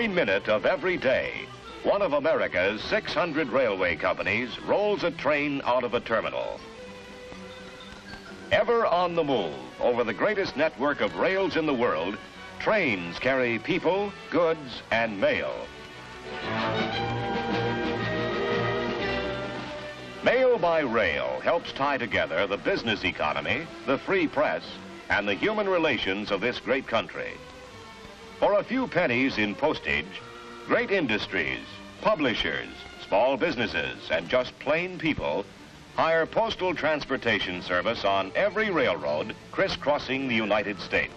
Every minute of every day, one of America's 600 railway companies rolls a train out of a terminal. Ever on the move over the greatest network of rails in the world, trains carry people, goods, and mail. Mail by rail helps tie together the business economy, the free press, and the human relations of this great country. For a few pennies in postage, great industries, publishers, small businesses, and just plain people hire postal transportation service on every railroad crisscrossing the United States.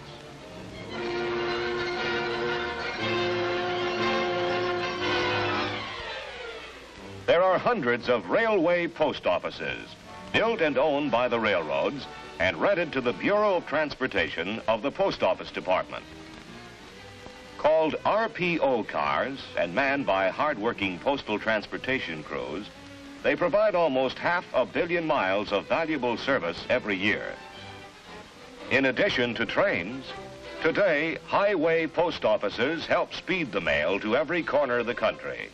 There are hundreds of railway post offices, built and owned by the railroads and rented to the Bureau of Transportation of the Post Office Department. Called RPO cars and manned by hard-working postal transportation crews, they provide almost half a billion miles of valuable service every year. In addition to trains, today highway post offices help speed the mail to every corner of the country.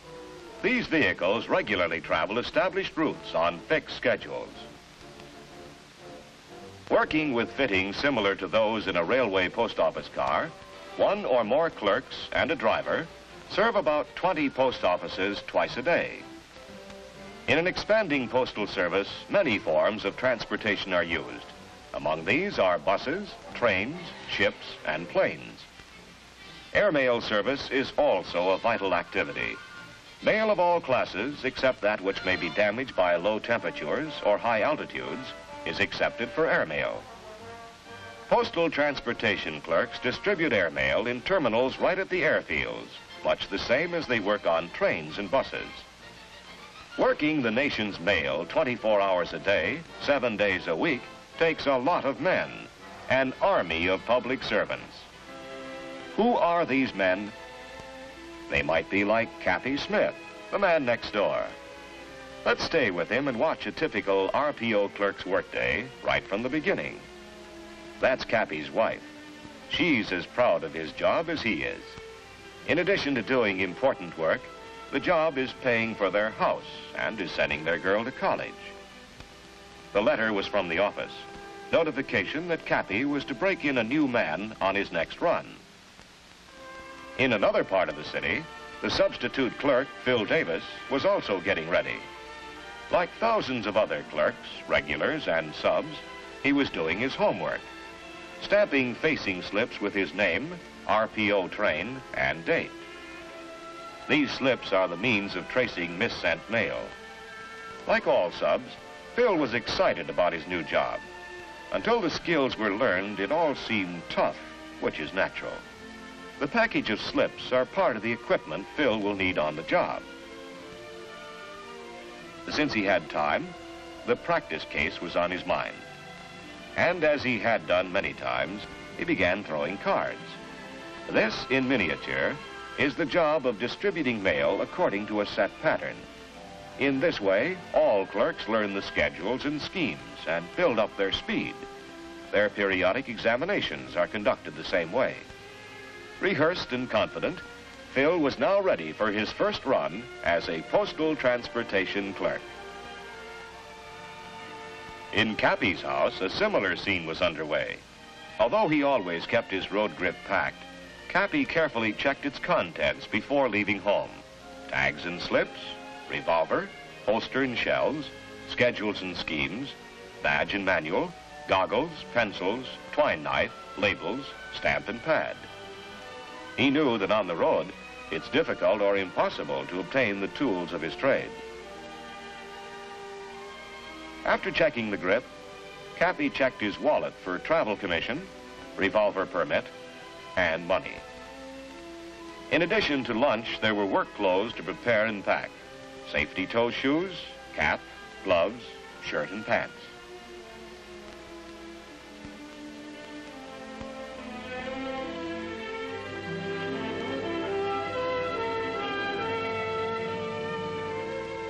These vehicles regularly travel established routes on fixed schedules. Working with fittings similar to those in a railway post office car, one or more clerks and a driver serve about 20 post offices twice a day. In an expanding postal service, many forms of transportation are used. Among these are buses, trains, ships, and planes. Airmail service is also a vital activity. Mail of all classes, except that which may be damaged by low temperatures or high altitudes, is accepted for airmail. Postal transportation clerks distribute airmail in terminals right at the airfields, much the same as they work on trains and buses. Working the nation's mail 24 hours a day, seven days a week, takes a lot of men, an army of public servants. Who are these men they might be like Cappy Smith, the man next door. Let's stay with him and watch a typical RPO clerk's workday right from the beginning. That's Cappy's wife. She's as proud of his job as he is. In addition to doing important work, the job is paying for their house and is sending their girl to college. The letter was from the office. Notification that Cappy was to break in a new man on his next run. In another part of the city, the substitute clerk, Phil Davis, was also getting ready. Like thousands of other clerks, regulars, and subs, he was doing his homework, stamping facing slips with his name, RPO train, and date. These slips are the means of tracing missent mail. Like all subs, Phil was excited about his new job. Until the skills were learned, it all seemed tough, which is natural. The package of slips are part of the equipment Phil will need on the job. Since he had time, the practice case was on his mind. And as he had done many times, he began throwing cards. This, in miniature, is the job of distributing mail according to a set pattern. In this way, all clerks learn the schedules and schemes and build up their speed. Their periodic examinations are conducted the same way. Rehearsed and confident, Phil was now ready for his first run as a postal transportation clerk. In Cappy's house, a similar scene was underway. Although he always kept his road grip packed, Cappy carefully checked its contents before leaving home. Tags and slips, revolver, holster and shells, schedules and schemes, badge and manual, goggles, pencils, twine knife, labels, stamp and pad. He knew that on the road, it's difficult or impossible to obtain the tools of his trade. After checking the grip, Cappy checked his wallet for travel commission, revolver permit, and money. In addition to lunch, there were work clothes to prepare and pack. Safety toe shoes, cap, gloves, shirt and pants.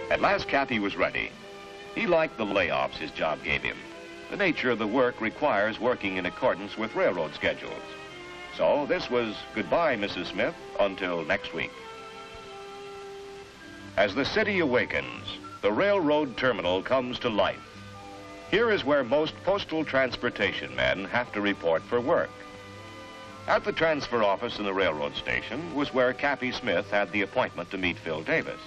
At last, Cappy was ready. He liked the layoffs his job gave him. The nature of the work requires working in accordance with railroad schedules. So this was goodbye, Mrs. Smith, until next week. As the city awakens, the railroad terminal comes to life. Here is where most postal transportation men have to report for work. At the transfer office in the railroad station was where Cappy Smith had the appointment to meet Phil Davis.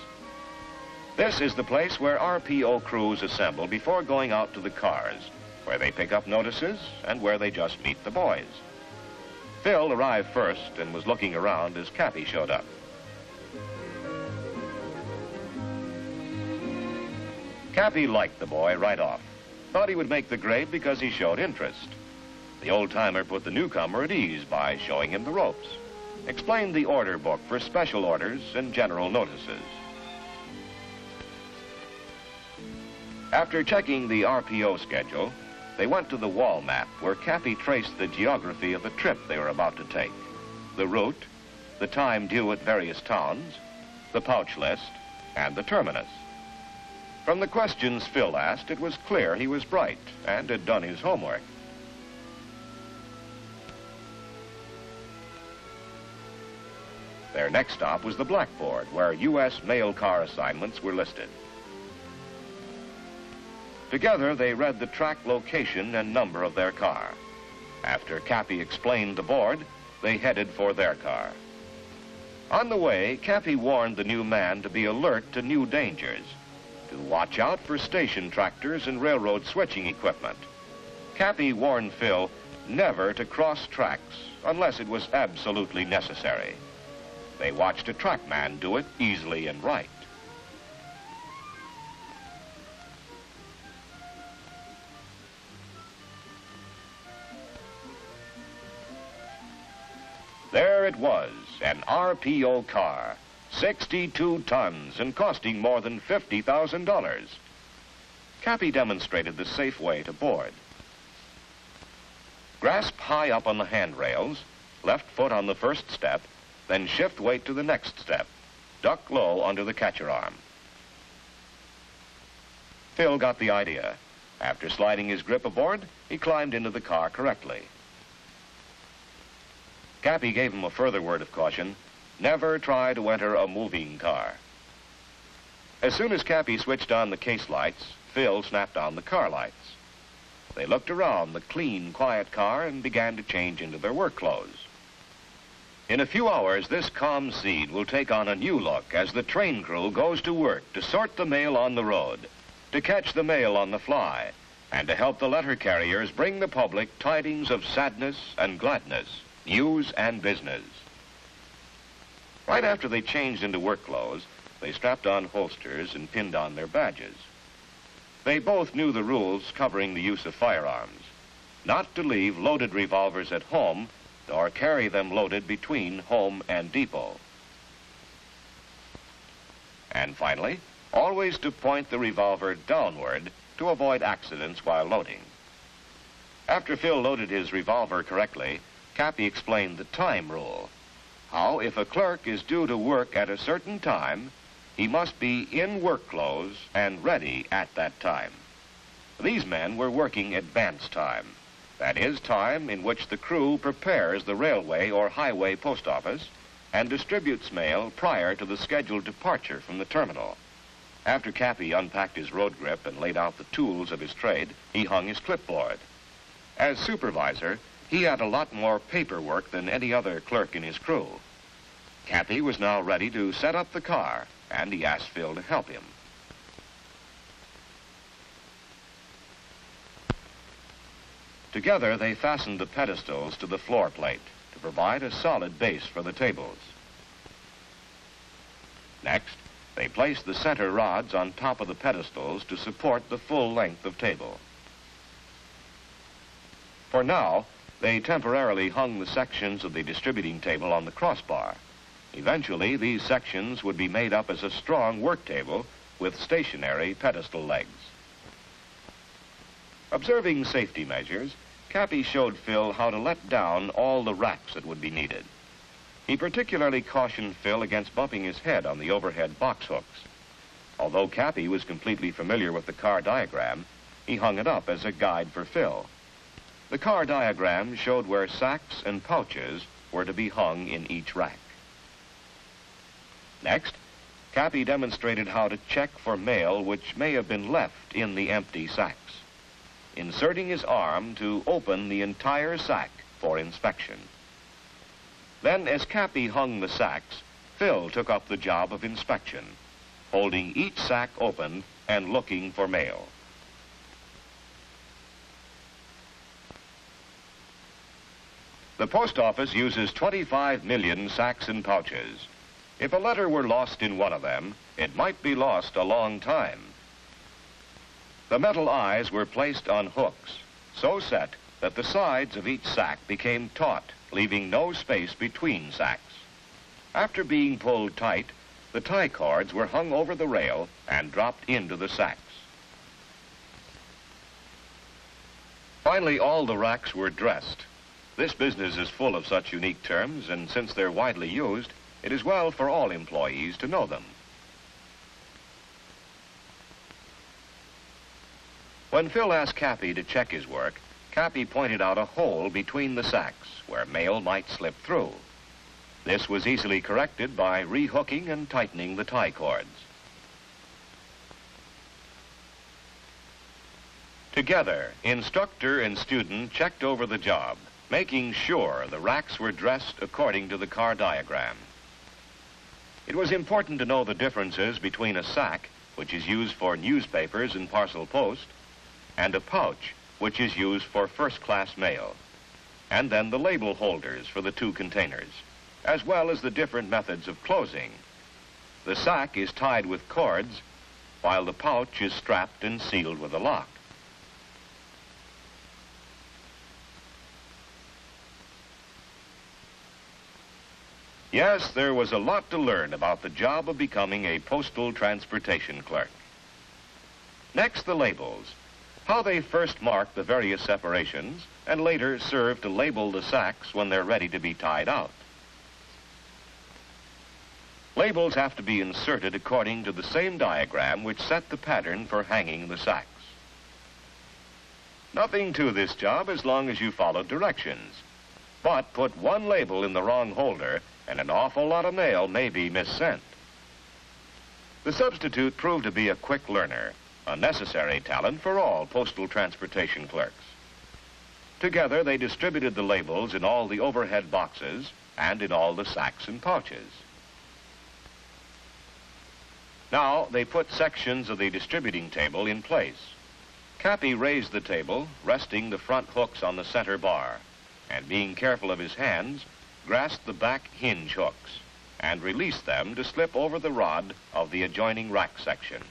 This is the place where RPO crews assemble before going out to the cars, where they pick up notices and where they just meet the boys. Phil arrived first and was looking around as Cappy showed up. Cappy liked the boy right off. Thought he would make the grade because he showed interest. The old-timer put the newcomer at ease by showing him the ropes. Explained the order book for special orders and general notices. After checking the RPO schedule, they went to the wall map where Cappy traced the geography of the trip they were about to take. The route, the time due at various towns, the pouch list, and the terminus. From the questions Phil asked, it was clear he was bright and had done his homework. Their next stop was the blackboard, where U.S. mail car assignments were listed. Together, they read the track location and number of their car. After Cappy explained the board, they headed for their car. On the way, Cappy warned the new man to be alert to new dangers, to watch out for station tractors and railroad switching equipment. Cappy warned Phil never to cross tracks unless it was absolutely necessary. They watched a trackman do it easily and right. There it was, an RPO car, 62 tons and costing more than $50,000. Cappy demonstrated the safe way to board. Grasp high up on the handrails, left foot on the first step, then shift weight to the next step. Duck low under the catcher arm. Phil got the idea. After sliding his grip aboard, he climbed into the car correctly. Cappy gave him a further word of caution. Never try to enter a moving car. As soon as Cappy switched on the case lights, Phil snapped on the car lights. They looked around the clean, quiet car and began to change into their work clothes. In a few hours, this calm scene will take on a new look as the train crew goes to work to sort the mail on the road, to catch the mail on the fly, and to help the letter carriers bring the public tidings of sadness and gladness news and business. Right after they changed into work clothes, they strapped on holsters and pinned on their badges. They both knew the rules covering the use of firearms. Not to leave loaded revolvers at home, nor carry them loaded between home and depot. And finally, always to point the revolver downward to avoid accidents while loading. After Phil loaded his revolver correctly, Cappy explained the time rule. How, if a clerk is due to work at a certain time, he must be in work clothes and ready at that time. These men were working advance time. That is time in which the crew prepares the railway or highway post office and distributes mail prior to the scheduled departure from the terminal. After Cappy unpacked his road grip and laid out the tools of his trade, he hung his clipboard. As supervisor, he had a lot more paperwork than any other clerk in his crew. Cappy was now ready to set up the car, and he asked Phil to help him. Together, they fastened the pedestals to the floor plate to provide a solid base for the tables. Next, they placed the center rods on top of the pedestals to support the full length of table. For now, they temporarily hung the sections of the distributing table on the crossbar. Eventually, these sections would be made up as a strong work table with stationary pedestal legs. Observing safety measures, Cappy showed Phil how to let down all the racks that would be needed. He particularly cautioned Phil against bumping his head on the overhead box hooks. Although Cappy was completely familiar with the car diagram, he hung it up as a guide for Phil. The car diagram showed where sacks and pouches were to be hung in each rack. Next, Cappy demonstrated how to check for mail which may have been left in the empty sacks, inserting his arm to open the entire sack for inspection. Then, as Cappy hung the sacks, Phil took up the job of inspection, holding each sack open and looking for mail. The post office uses 25 million sacks and pouches. If a letter were lost in one of them, it might be lost a long time. The metal eyes were placed on hooks, so set that the sides of each sack became taut, leaving no space between sacks. After being pulled tight, the tie cords were hung over the rail and dropped into the sacks. Finally, all the racks were dressed. This business is full of such unique terms, and since they're widely used, it is well for all employees to know them. When Phil asked Cappy to check his work, Cappy pointed out a hole between the sacks where mail might slip through. This was easily corrected by rehooking and tightening the tie cords. Together, instructor and student checked over the job making sure the racks were dressed according to the car diagram. It was important to know the differences between a sack, which is used for newspapers and parcel post, and a pouch, which is used for first-class mail, and then the label holders for the two containers, as well as the different methods of closing. The sack is tied with cords, while the pouch is strapped and sealed with a lock. Yes, there was a lot to learn about the job of becoming a postal transportation clerk. Next, the labels. How they first mark the various separations and later serve to label the sacks when they're ready to be tied out. Labels have to be inserted according to the same diagram which set the pattern for hanging the sacks. Nothing to this job as long as you follow directions. But put one label in the wrong holder and an awful lot of mail may be missent. The substitute proved to be a quick learner, a necessary talent for all postal transportation clerks. Together, they distributed the labels in all the overhead boxes and in all the sacks and pouches. Now, they put sections of the distributing table in place. Cappy raised the table, resting the front hooks on the center bar, and being careful of his hands, grasped the back hinge hooks and released them to slip over the rod of the adjoining rack section.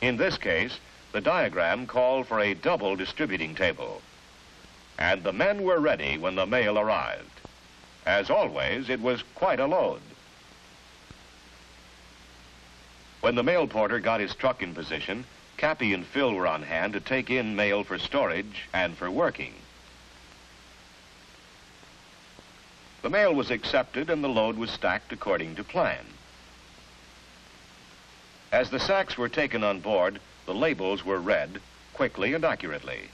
In this case, the diagram called for a double distributing table, and the men were ready when the mail arrived. As always, it was quite a load. When the mail porter got his truck in position, Cappy and Phil were on hand to take in mail for storage and for working. The mail was accepted and the load was stacked according to plan. As the sacks were taken on board, the labels were read quickly and accurately.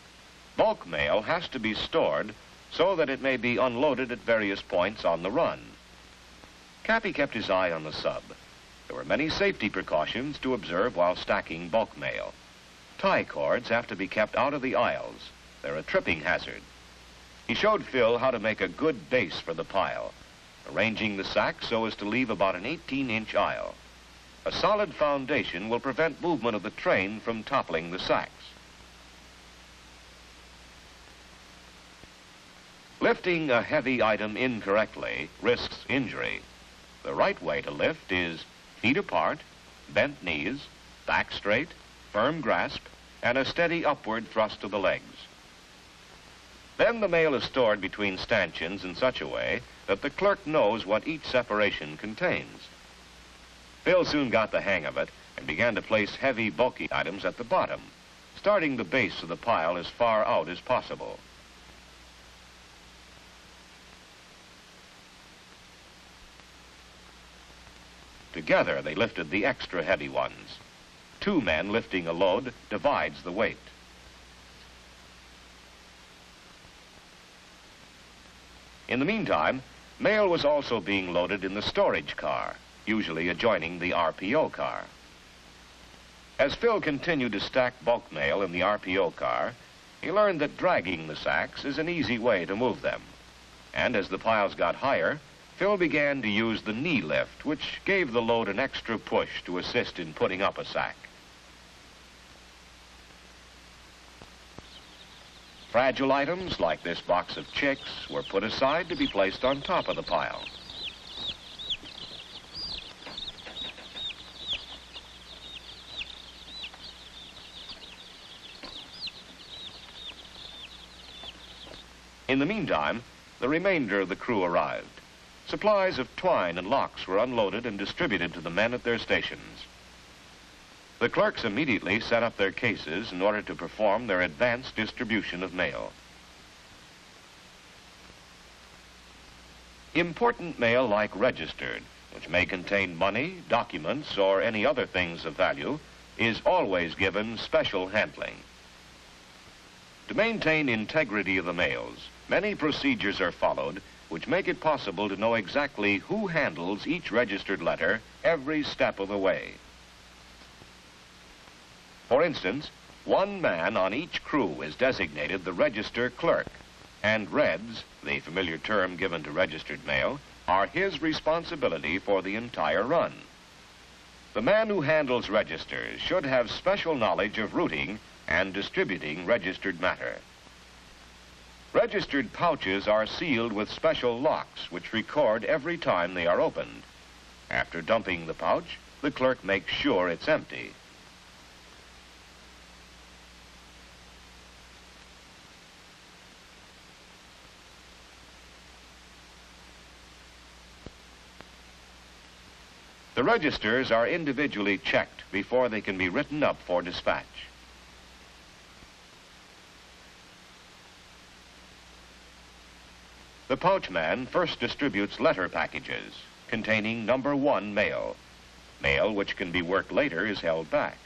Bulk mail has to be stored so that it may be unloaded at various points on the run. Cappy kept his eye on the sub. There were many safety precautions to observe while stacking bulk mail. Tie cords have to be kept out of the aisles. They're a tripping hazard. He showed Phil how to make a good base for the pile, arranging the sack so as to leave about an 18-inch aisle. A solid foundation will prevent movement of the train from toppling the sacks. Lifting a heavy item incorrectly risks injury. The right way to lift is feet apart, bent knees, back straight, firm grasp, and a steady upward thrust of the legs. Then the mail is stored between stanchions in such a way that the clerk knows what each separation contains. Phil soon got the hang of it and began to place heavy, bulky items at the bottom, starting the base of the pile as far out as possible. Together, they lifted the extra heavy ones. Two men lifting a load divides the weight. In the meantime, mail was also being loaded in the storage car, usually adjoining the RPO car. As Phil continued to stack bulk mail in the RPO car, he learned that dragging the sacks is an easy way to move them. And as the piles got higher, Phil began to use the knee lift, which gave the load an extra push to assist in putting up a sack. Fragile items like this box of chicks were put aside to be placed on top of the pile. In the meantime, the remainder of the crew arrived. Supplies of twine and locks were unloaded and distributed to the men at their stations. The clerks immediately set up their cases in order to perform their advanced distribution of mail. Important mail like registered, which may contain money, documents, or any other things of value, is always given special handling. To maintain integrity of the mails, many procedures are followed which make it possible to know exactly who handles each registered letter every step of the way. For instance, one man on each crew is designated the register clerk, and reds, the familiar term given to registered mail, are his responsibility for the entire run. The man who handles registers should have special knowledge of routing and distributing registered matter. Registered pouches are sealed with special locks which record every time they are opened. After dumping the pouch, the clerk makes sure it's empty. The registers are individually checked before they can be written up for dispatch. The pouchman first distributes letter packages containing number one mail. Mail which can be worked later is held back.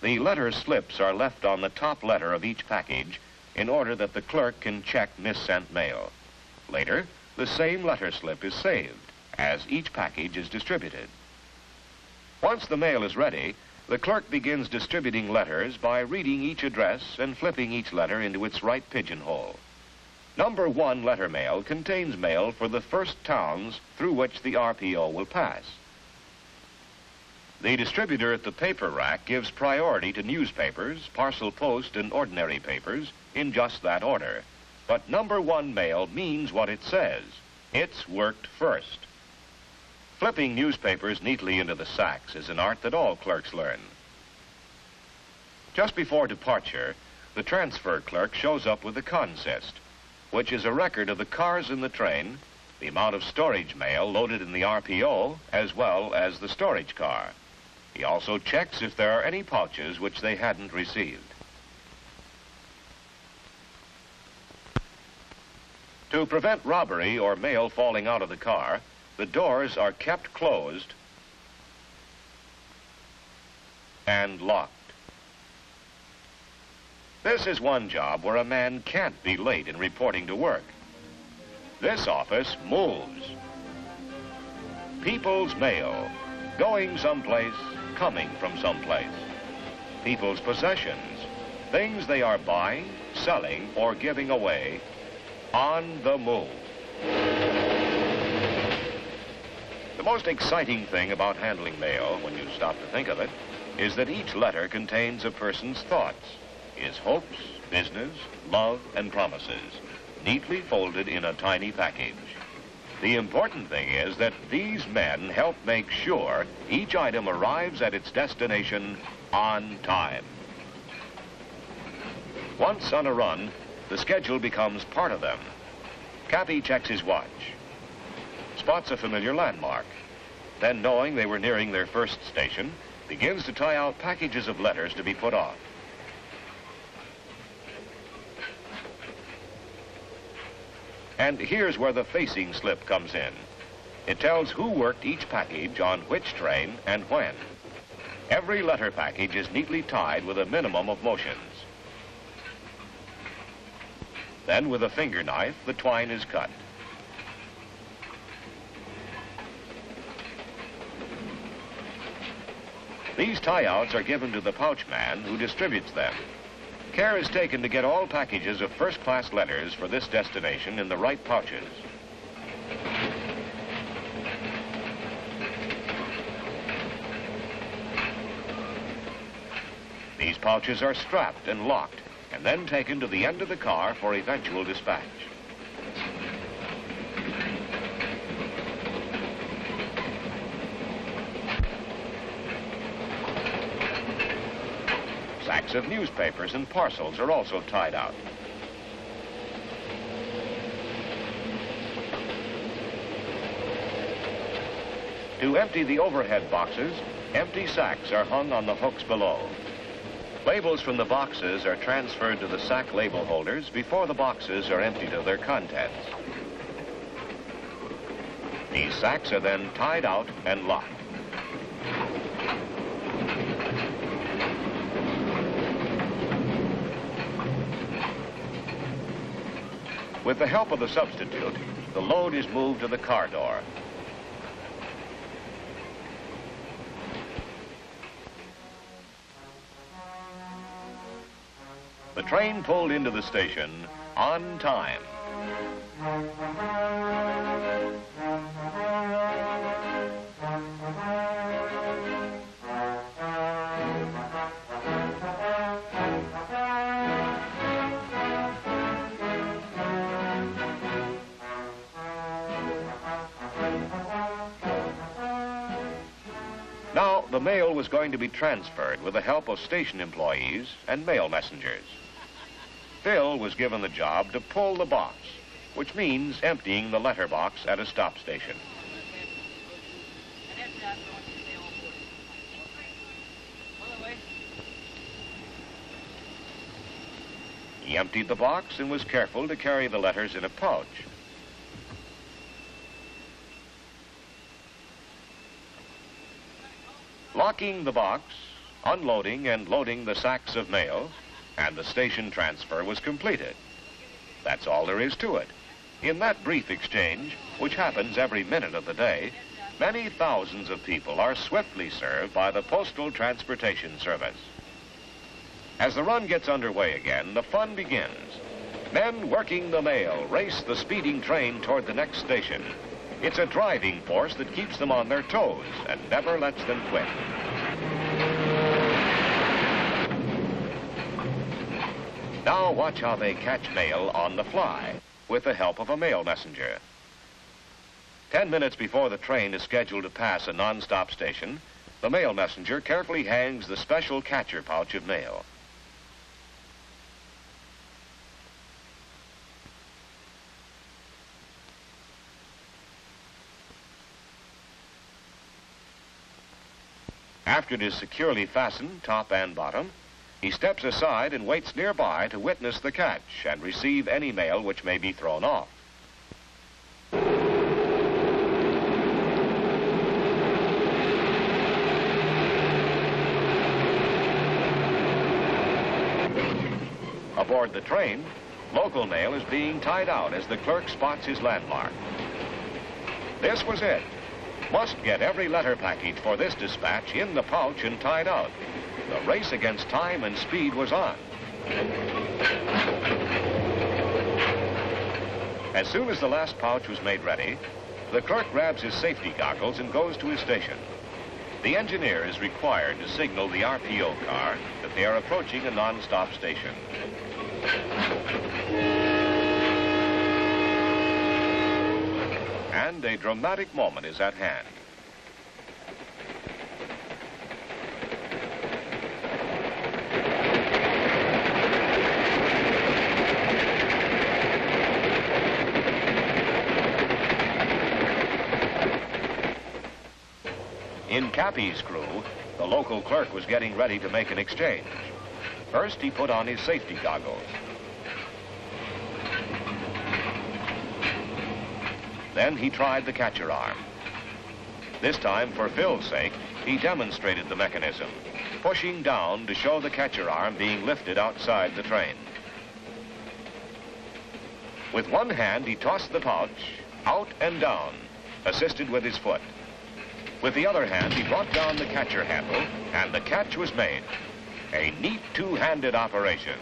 The letter slips are left on the top letter of each package in order that the clerk can check missent mail. Later, the same letter slip is saved as each package is distributed. Once the mail is ready, the clerk begins distributing letters by reading each address and flipping each letter into its right pigeonhole. Number one letter mail contains mail for the first towns through which the RPO will pass. The distributor at the paper rack gives priority to newspapers, parcel post, and ordinary papers in just that order. But number one mail means what it says. It's worked first. Flipping newspapers neatly into the sacks is an art that all clerks learn. Just before departure, the transfer clerk shows up with the consist, which is a record of the cars in the train, the amount of storage mail loaded in the RPO, as well as the storage car. He also checks if there are any pouches which they hadn't received. To prevent robbery or mail falling out of the car, the doors are kept closed and locked. This is one job where a man can't be late in reporting to work. This office moves. People's mail, going someplace, coming from someplace. People's possessions, things they are buying, selling, or giving away, on the move. The most exciting thing about handling mail, when you stop to think of it, is that each letter contains a person's thoughts, his hopes, business, love, and promises, neatly folded in a tiny package. The important thing is that these men help make sure each item arrives at its destination on time. Once on a run, the schedule becomes part of them. Cappy checks his watch spots a familiar landmark. Then, knowing they were nearing their first station, begins to tie out packages of letters to be put off. And here's where the facing slip comes in. It tells who worked each package on which train and when. Every letter package is neatly tied with a minimum of motions. Then with a finger knife, the twine is cut. These tie-outs are given to the pouch man who distributes them. Care is taken to get all packages of first-class letters for this destination in the right pouches. These pouches are strapped and locked and then taken to the end of the car for eventual dispatch. Sacks of newspapers and parcels are also tied out. To empty the overhead boxes, empty sacks are hung on the hooks below. Labels from the boxes are transferred to the sack label holders before the boxes are emptied of their contents. These sacks are then tied out and locked. With the help of the substitute, the load is moved to the car door. Train pulled into the station on time. Now, the mail was going to be transferred with the help of station employees and mail messengers. Phil was given the job to pull the box, which means emptying the letterbox at a stop station. He emptied the box and was careful to carry the letters in a pouch. Locking the box, unloading and loading the sacks of mail, and the station transfer was completed. That's all there is to it. In that brief exchange, which happens every minute of the day, many thousands of people are swiftly served by the Postal Transportation Service. As the run gets underway again, the fun begins. Men working the mail race the speeding train toward the next station. It's a driving force that keeps them on their toes and never lets them quit. Now watch how they catch mail on the fly with the help of a mail messenger. Ten minutes before the train is scheduled to pass a non-stop station, the mail messenger carefully hangs the special catcher pouch of mail. After it is securely fastened, top and bottom, he steps aside and waits nearby to witness the catch and receive any mail which may be thrown off. Aboard the train, local mail is being tied out as the clerk spots his landmark. This was it. Must get every letter package for this dispatch in the pouch and tied out. The race against time and speed was on. As soon as the last pouch was made ready, the clerk grabs his safety goggles and goes to his station. The engineer is required to signal the RPO car that they are approaching a non-stop station. And a dramatic moment is at hand. In Cappy's crew, the local clerk was getting ready to make an exchange. First, he put on his safety goggles. Then he tried the catcher arm. This time, for Phil's sake, he demonstrated the mechanism, pushing down to show the catcher arm being lifted outside the train. With one hand, he tossed the pouch out and down, assisted with his foot. With the other hand, he brought down the catcher handle, and the catch was made. A neat two-handed operation.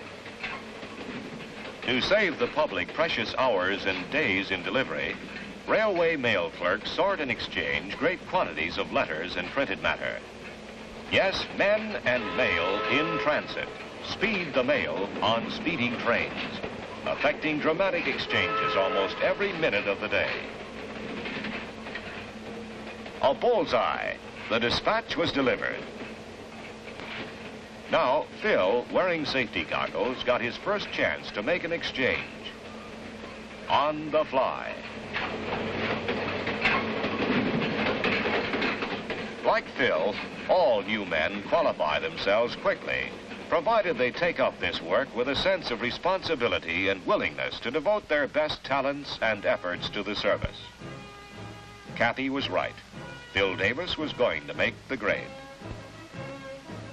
To save the public precious hours and days in delivery, railway mail clerks sort and exchange great quantities of letters and printed matter. Yes, men and mail in transit speed the mail on speeding trains, affecting dramatic exchanges almost every minute of the day. A bullseye. The dispatch was delivered. Now, Phil, wearing safety goggles, got his first chance to make an exchange. On the fly. Like Phil, all new men qualify themselves quickly, provided they take up this work with a sense of responsibility and willingness to devote their best talents and efforts to the service. Cappy was right. Phil Davis was going to make the grade.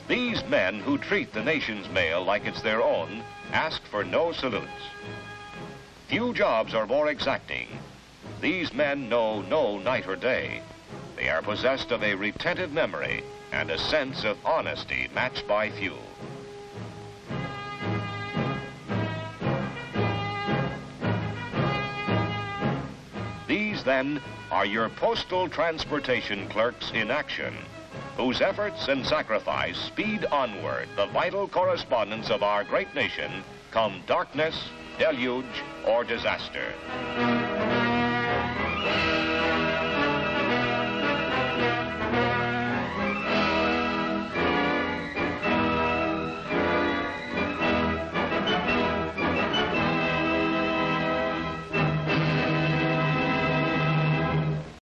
These men who treat the nation's mail like it's their own ask for no salutes. Few jobs are more exacting. These men know no night or day. They are possessed of a retentive memory and a sense of honesty matched by few. Then, are your postal transportation clerks in action, whose efforts and sacrifice speed onward the vital correspondence of our great nation come darkness, deluge, or disaster.